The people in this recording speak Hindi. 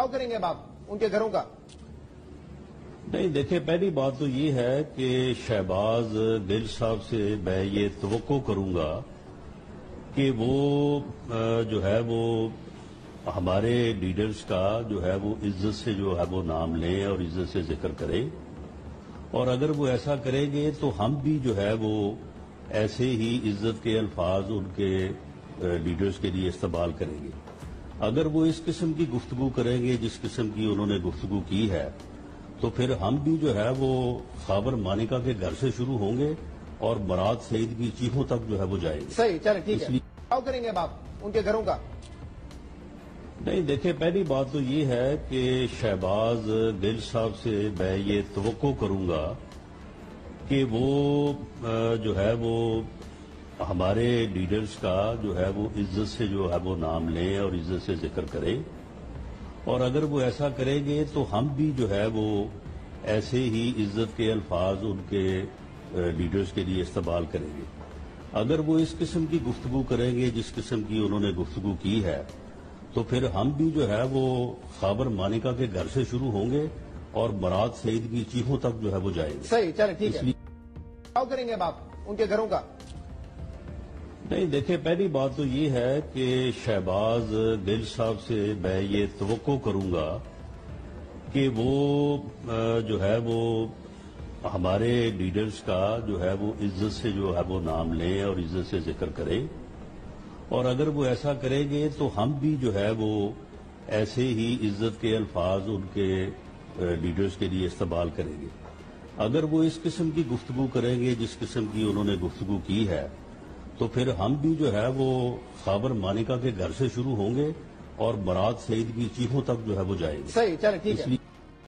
बचाव करेंगे अब आप, उनके घरों का। नहीं, देखिए, पहली बात तो ये है कि शहबाज गिल साहब से मैं ये तो करूँगा कि वो जो है वो हमारे लीडर्स का जो है वो इज़्ज़त से जो है वो नाम लें और इज़्ज़त से ज़िक्र करें। और अगर वो ऐसा करेंगे तो हम भी जो है वो ऐसे ही इज़्ज़त के अल्फाज उनके लीडर्स के लिए इस्तेमाल करेंगे। अगर वो इस किस्म की गुफ्तगु करेंगे जिस किस्म की उन्होंने गुफ्तगु की है तो फिर हम भी जो है वो खाबर मानिका के घर से शुरू होंगे और मराद सईद की चीखों तक जो है वो जाएँगे। सही चले ठीक है। बचाव करेंगे अब आप उनके घरों का। नहीं देखिए पहली बात तो ये है कि शहबाज गिल साहब से मैं ये तो करूँगा कि वो जो है वो हमारे लीडर्स का जो है वो इज़्ज़त से जो है वो नाम लें और इज़्ज़त से ज़िक्र करें। और अगर वो ऐसा करेंगे तो हम भी जो है वो ऐसे ही इज़्ज़त के अल्फाज उनके लीडर्स के लिए इस्तेमाल करेंगे। अगर वो इस किस्म की गुफ्तगु करेंगे जिस किस्म की उन्होंने गुफ्तगु की है तो फिर हम भी जो है वो खाबर मानिका के घर से शुरू होंगे और मराद सईद की चीखों तक जो है वो जाएँगे। सही चले ठीक है। करेंगे आप उनके घरों का। नहीं, देखिए, पहली बात तो ये है कि शहबाज गिल साहब से मैं ये तो करूँगा कि वो जो है वो हमारे लीडर्स का जो है वो इज़्ज़त से जो है वो नाम लें और इज़्ज़त से ज़िक्र करें। और अगर वो ऐसा करेंगे तो हम भी जो है वो ऐसे ही इज़्ज़त के अल्फाज उनके लीडर्स के लिए इस्तेमाल करेंगे। अगर वो इस किस्म की गुफ्तगु करेंगे जिस किस्म की उन्होंने गुफ्तगु की है तो फिर हम भी जो है वो साबर मानिका के घर से शुरू होंगे और बरात सईद की चीखों तक जो है वो जाएँगे। सही चलो ठीक है।